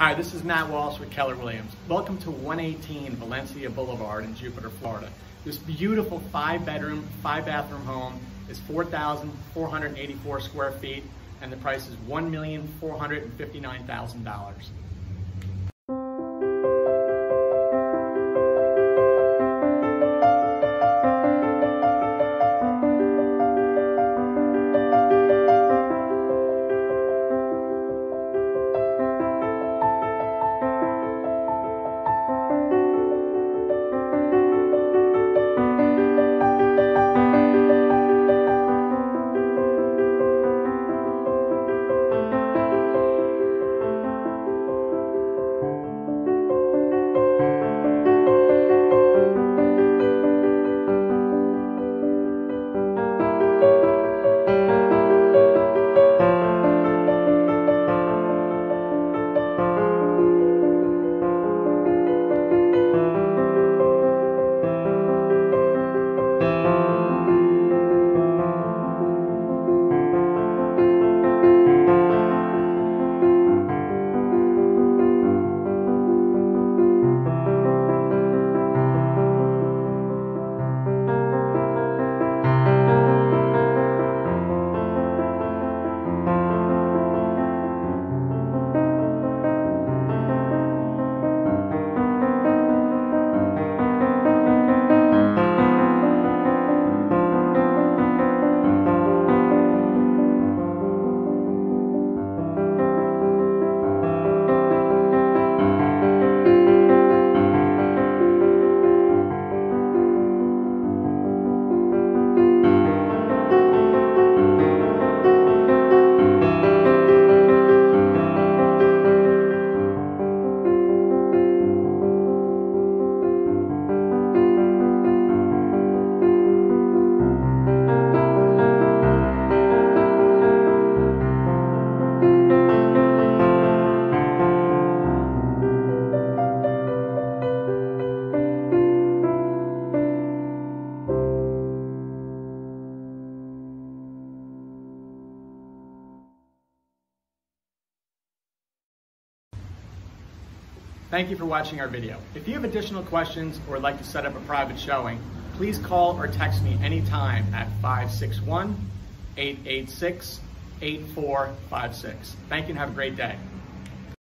Hi, this is Matt Walsh with Keller Williams. Welcome to 118 Valencia Boulevard in Jupiter, Florida. This beautiful five bedroom, five bathroom home is 4,484 square feet and the price is $1,459,000. Thank you for watching our video. If you have additional questions or would like to set up a private showing, please call or text me anytime at 561 886 8456. Thank you and have a great day.